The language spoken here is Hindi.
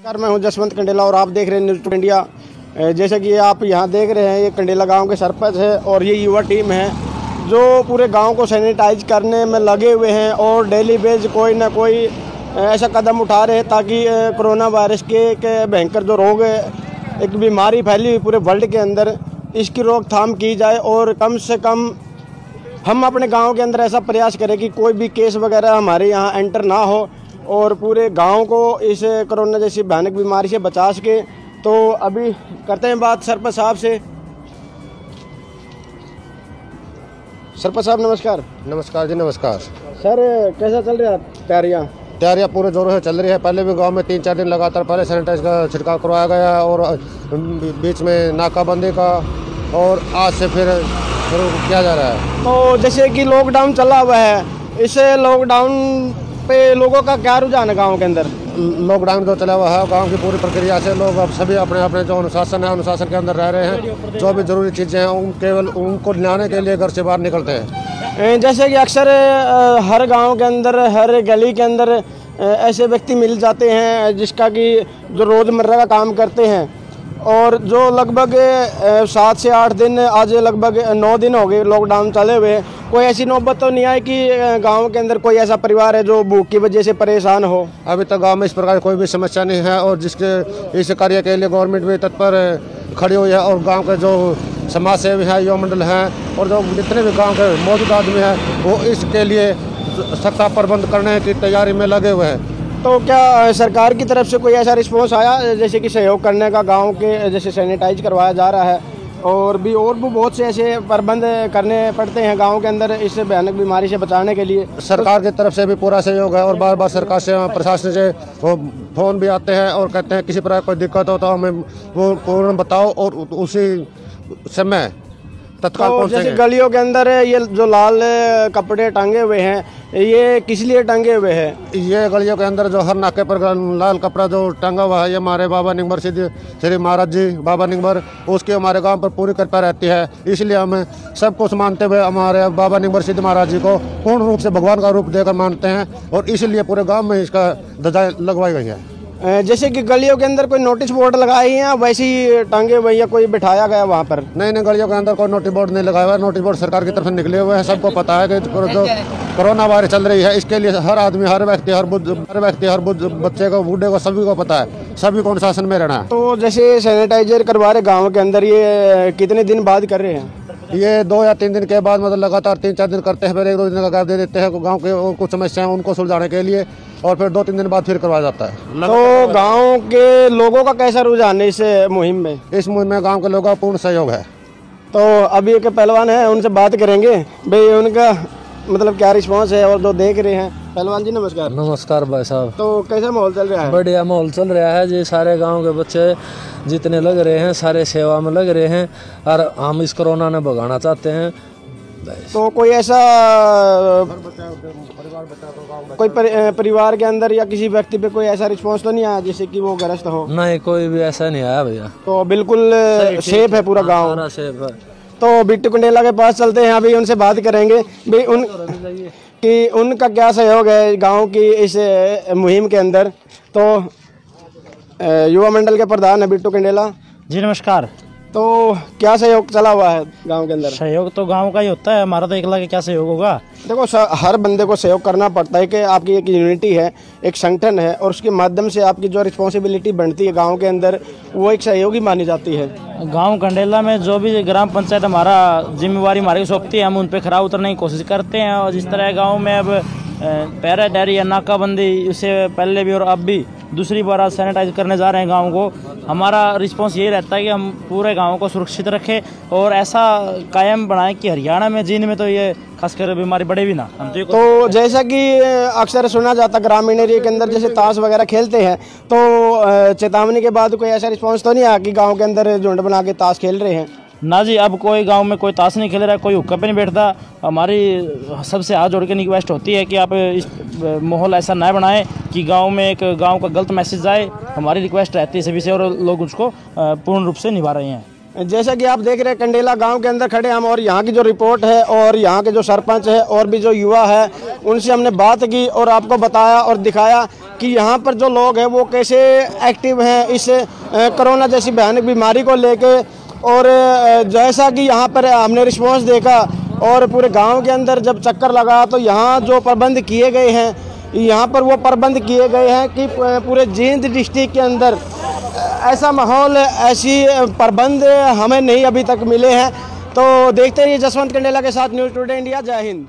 नमस्कार मैं हूँ जसवंत कंडेला और आप देख रहे हैं न्यूज़ टू इंडिया। जैसे कि आप यहाँ देख रहे हैं ये कंडेला गाँव के सरपंच है और ये युवा टीम है जो पूरे गाँव को सैनिटाइज करने में लगे हुए हैं और डेली बेज कोई ना कोई ऐसा कदम उठा रहे हैं ताकि कोरोना वायरस के, के भयंकर जो रोग एक बीमारी फैली हुई पूरे वर्ल्ड के अंदर इसकी रोकथाम की जाए और कम से कम हम अपने गाँव के अंदर ऐसा प्रयास करें कि कोई भी केस वगैरह हमारे यहाँ एंटर ना हो। और पूरे गाँव को इस कोरोना जैसी भयानक बीमारी से बचा सके। तो अभी करते हैं बात सरपंच साहब से। सरपंच साहब नमस्कार। नमस्कार जी नमस्कार। सर कैसा चल रहा है? तैयारियाँ? तैयारियाँ पूरे जोरों से चल रही है। पहले भी गाँव में तीन चार दिन लगातार पहले सैनिटाइज का छिड़काव करवाया गया और बीच में नाकाबंदी का और आज से फिर शुरू किया जा रहा है। तो जैसे कि लॉकडाउन चला हुआ है इस लॉकडाउन पे लोगों का क्या रुझान है गाँव के अंदर? लॉकडाउन जो चला हुआ है गाँव की पूरी प्रक्रिया से लोग अब सभी अपने अपने जो अनुशासन है अनुशासन के अंदर रह रहे हैं। जो भी ज़रूरी चीज़ें हैं उन केवल उनको लाने के लिए घर से बाहर निकलते हैं। जैसे कि अक्सर हर गाँव के अंदर हर गली के अंदर ऐसे व्यक्ति मिल जाते हैं जिसका कि जो रोज़मर्रा का काम करते हैं। और जो लगभग सात से आठ दिन आज लगभग नौ दिन हो गए लॉकडाउन चले हुए कोई ऐसी नौबत तो नहीं आई कि गाँव के अंदर कोई ऐसा परिवार है जो भूख की वजह से परेशान हो? अभी तक गाँव में इस प्रकार कोई भी समस्या नहीं है और जिसके इस कार्य के लिए गवर्नमेंट भी तत्पर खड़ी हुई है और गाँव के जो समाज सेवी हैं युवा मंडल हैं और जो जितने भी गाँव के मौजूद आदमी हैं वो इसके लिए सख्ता प्रबंध करने की तैयारी में लगे हुए हैं। तो क्या सरकार की तरफ़ से कोई ऐसा रिस्पॉन्स आया जैसे कि सहयोग करने का गाँव के जैसे सैनिटाइज करवाया जा रहा है? और भी और भी बहुत से ऐसे प्रबंध करने पड़ते हैं गाँव के अंदर इस भयानक बीमारी से बचाने के लिए। सरकार की तरफ़ से भी पूरा सहयोग है और बार बार सरकार से प्रशासन से वो फ़ोन भी आते हैं और कहते हैं, किसी प्रकार कोई दिक्कत हो तो हमें वो पूर्ण बताओ और उसी समय तत्काल तो जैसे गलियों के अंदर ये जो लाल कपड़े टांगे हुए हैं ये किस लिए टांगे हुए हैं? ये गलियों के अंदर जो हर नाके पर लाल कपड़ा जो टांगा हुआ है ये हमारे बाबा निंबर सिद्ध श्री महाराज जी बाबा निंबर उसकी हमारे गाँव पर पूरी कृपा रहती है। इसलिए हम सब कुछ मानते हुए हमारे बाबा निंबर सिद्ध महाराज जी को पूर्ण रूप से भगवान का रूप देकर मानते हैं और इसलिए पूरे गाँव में इसका ध्वजा लगवाई गई है। जैसे कि गलियों के अंदर कोई नोटिस बोर्ड लगाए हैं या वैसे ही टंगे हुए या कोई बिठाया गया वहाँ पर? नई नई गलियों के अंदर कोई नोटिस बोर्ड नहीं लगाया हुआ है। नोटिस बोर्ड सरकार की तरफ़ से निकले हुए हैं। सबको पता है कि जो कोरोना वायरस चल रही है इसके लिए हर आदमी हर व्यक्ति हर बुद्ध हर व्यक्ति हर बुद्ध बच्चे को बूढ़े को सभी को पता है। सभी को अनुशासन में रहना है। तो जैसे सैनिटाइजर करवा रहे गाँव के अंदर ये कितने दिन बाद कर रहे हैं? ये दो या तीन दिन के बाद मतलब लगातार तीन चार दिन करते हैं फिर एक दो दिन का गैप दे देते हैं। गाँव के कुछ समस्याएँ हैं, उनको सुलझाने के लिए और फिर दो तीन दिन बाद फिर करवाया जाता है। तो गाँव के लोगों का कैसा रुझान है इस मुहिम में? इस मुहिम में गाँव के लोगों का पूर्ण सहयोग है। तो अभी एक पहलवान है उनसे बात करेंगे। भाई उनका मतलब क्या रिस्पांस है और जो देख रहे हैं? पहलवान जी नमस्कार। नमस्कार भाई साहब। तो कैसा माहौल चल रहा है? बढ़िया माहौल चल रहा है जी। सारे गाँव के बच्चे जितने लग रहे हैं सारे सेवा में लग रहे हैं। और हम इस कोरोना ने भगाना चाहते हैं। तो कोई ऐसा कोई परि- परिवार के अंदर या किसी व्यक्ति पे कोई ऐसा रिस्पांस तो नहीं आया जिससे कि वो ग्रस्त हो? नहीं कोई भी ऐसा नहीं आया भैया। तो बिल्कुल सेफ़ है पूरा गाँव। सारा सेफ़ है। तो बिट्टू कुंडेला के पास चलते हैं अभी उनसे बात करेंगे। भाई उन कि उनका क्या सहयोग है गाँव की इस मुहिम के अंदर? तो युवा मंडल के प्रधान है बिट्टू कंडेला। जी नमस्कार। तो क्या सहयोग चला हुआ है गाँव के अंदर? सहयोग तो गाँव का ही होता है। हमारा तो एकला का क्या सहयोग होगा? देखो हर बंदे को सहयोग करना पड़ता है कि आपकी एक यूनिटी है एक संगठन है और उसके माध्यम से आपकी जो रिस्पॉन्सिबिलिटी बनती है गाँव के अंदर वो एक सहयोगी मानी जाती है। गाँव कंडेला में जो भी ग्राम पंचायत हमारा जिम्मेवारी हमारी सौंपती है हम उन पर खरा उतरने की कोशिश करते हैं। और जिस तरह गाँव में अब पैरा डायरी या नाकाबंदी उससे पहले भी और अब भी दूसरी बार आज सैनिटाइज करने जा रहे हैं गाँव को। हमारा रिस्पॉन्स यही रहता है कि हम पूरे गाँव को सुरक्षित रखें और ऐसा कायम बनाएँ कि हरियाणा में जींद में तो ये खासकर बीमारी बढ़े भी ना। हम तो तो जैसा कि अक्सर सुना जाता ग्रामीण एरिया के अंदर जैसे ताश वगैरह खेलते हैं तो चेतावनी के बाद कोई ऐसा रिस्पॉन्स तो नहीं आया कि गाँव के अंदर झुंड बना के ताश खेल रहे हैं? ना जी, अब कोई गाँव में कोई ताश नहीं खेल रहा है कोई हुक्का पे नहीं बैठता। हमारी सबसे हाथ जोड़ के रिक्वेस्ट होती है कि आप इस माहौल ऐसा ना बनाएँ कि गाँव में एक गाँव का गलत मैसेज जाए हमारी रिक्वेस्ट रहती है सभी से और लोग उसको पूर्ण रूप से निभा रहे हैं। जैसा कि आप देख रहे हैं, कंडेला गाँव के अंदर खड़े हम और यहाँ की जो रिपोर्ट है और यहाँ के जो सरपंच है और भी जो युवा है, उनसे हमने बात की और आपको बताया और दिखाया कि यहाँ पर जो लोग हैं वो कैसे एक्टिव हैं इस कोरोना जैसी भयानक बीमारी को लेके। और जैसा कि यहाँ पर हमने रिस्पॉन्स देखा और पूरे गाँव के अंदर जब चक्कर लगा तो यहाँ जो प्रबंध किए गए हैं, यहाँ पर वो प्रबंध किए गए हैं कि पूरे जींद डिस्ट्रिक्ट के अंदर ऐसा माहौल, ऐसी प्रबंध हमें नहीं अभी तक मिले हैं। तो देखते रहिए जसवंत कंडेला के साथ न्यूज़ टुडे इंडिया, जय हिंद।